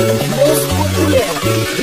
Los populares,